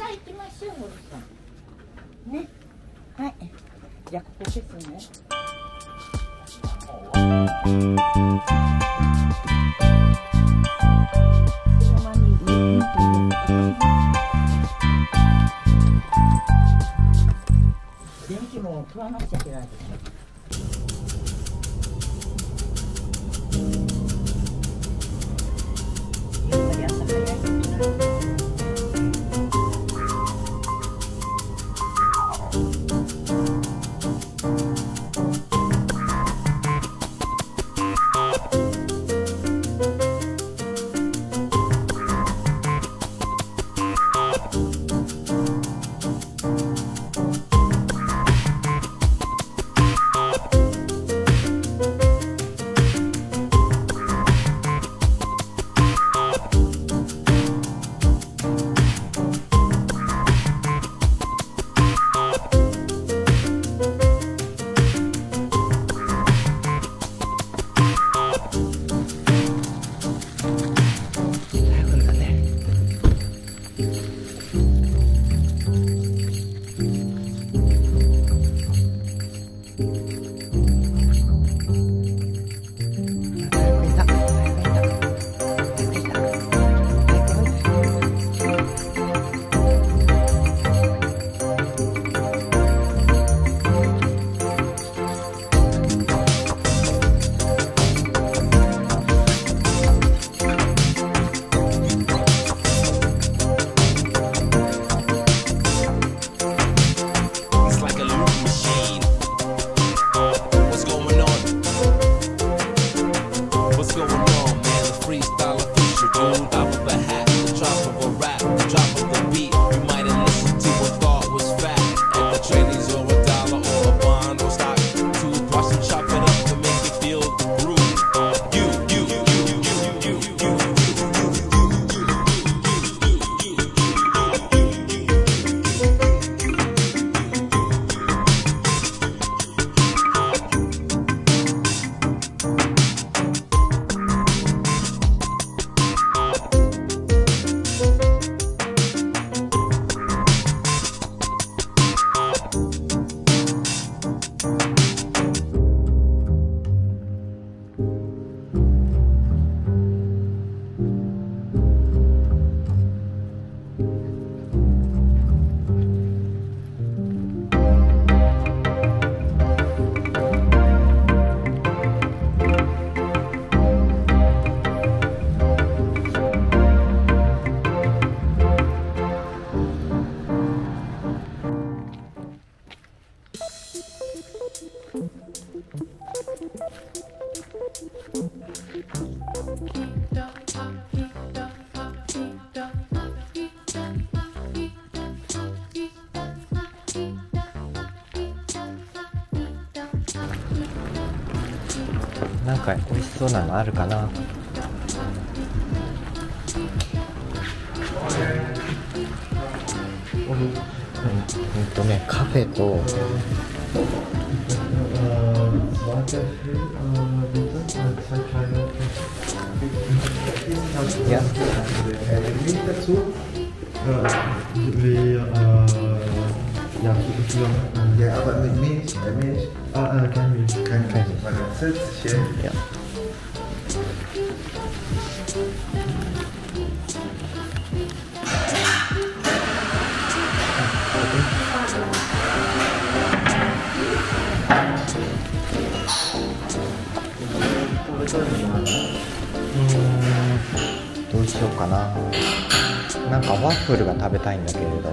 さあ行きましょう森さんね。はい。じゃあここですね。電気も食わなくちゃいけないでしょ なんか美味しそうなのあるかなうん、とねカフェと。Ja, für, für, Ja, aber mit Milch, äh, Milch, ah, äh, kein Milch. kein Milch, weil das Zitzchen. いやどうしようかななんかワッフルが食べたいんだけれど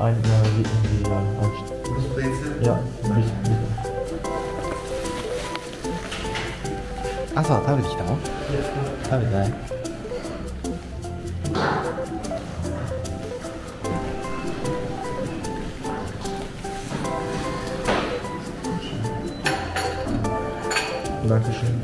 ein, äh, wie, wie, ja, ein, Brustbrezel. ja. 朝は食べてきたの食べてないダンクシュ